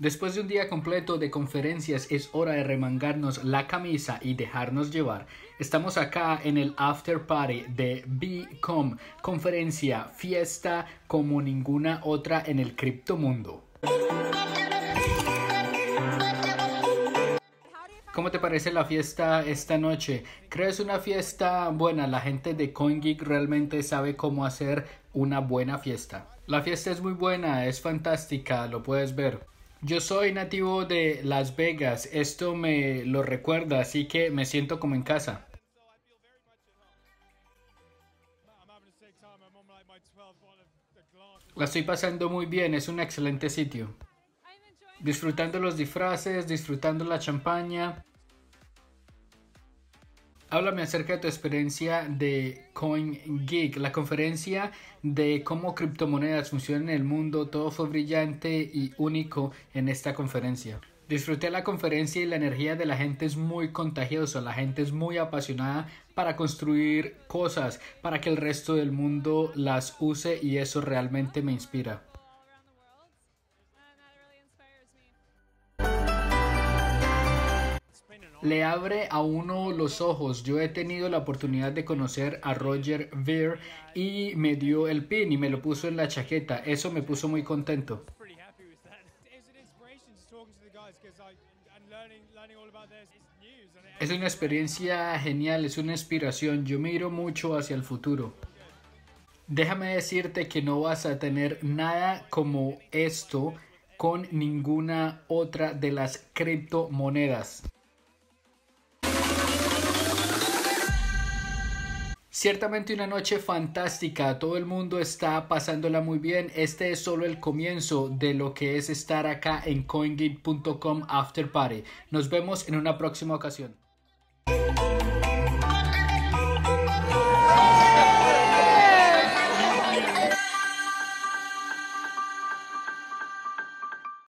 Después de un día completo de conferencias es hora de remangarnos la camisa y dejarnos llevar. Estamos acá en el after party de BCom, conferencia, fiesta como ninguna otra en el criptomundo. ¿Cómo te parece la fiesta esta noche? ¿Crees una fiesta buena? La gente de CoinGeek realmente sabe cómo hacer una buena fiesta. La fiesta es muy buena, es fantástica, lo puedes ver. Yo soy nativo de Las Vegas, esto me lo recuerda, así que me siento como en casa. La estoy pasando muy bien, es un excelente sitio. Disfrutando los disfraces, disfrutando la champaña. Háblame acerca de tu experiencia de CoinGeek, la conferencia de cómo criptomonedas funcionan en el mundo. Todo fue brillante y único en esta conferencia. Disfruté la conferencia y la energía de la gente es muy contagiosa, la gente es muy apasionada para construir cosas, para que el resto del mundo las use y eso realmente me inspira. Le abre a uno los ojos. Yo he tenido la oportunidad de conocer a Roger Ver y me dio el pin y me lo puso en la chaqueta. Eso me puso muy contento. Es una experiencia genial, es una inspiración. Yo miro mucho hacia el futuro. Déjame decirte que no vas a tener nada como esto con ninguna otra de las criptomonedas. Ciertamente una noche fantástica, todo el mundo está pasándola muy bien. Este es solo el comienzo de lo que es estar acá en coingate.com After Party. Nos vemos en una próxima ocasión.